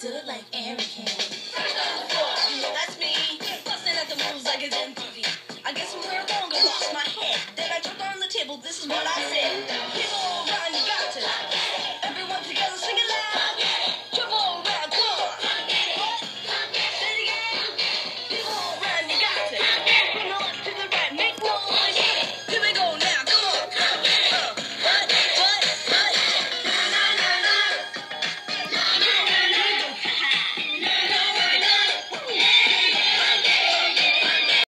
do it like Aaron. can. That's me, busting at the moves like it's improv. I guess we were wrong, I lost my head. Then I jumped on the table, this is what I said. People